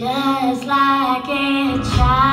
just like a child.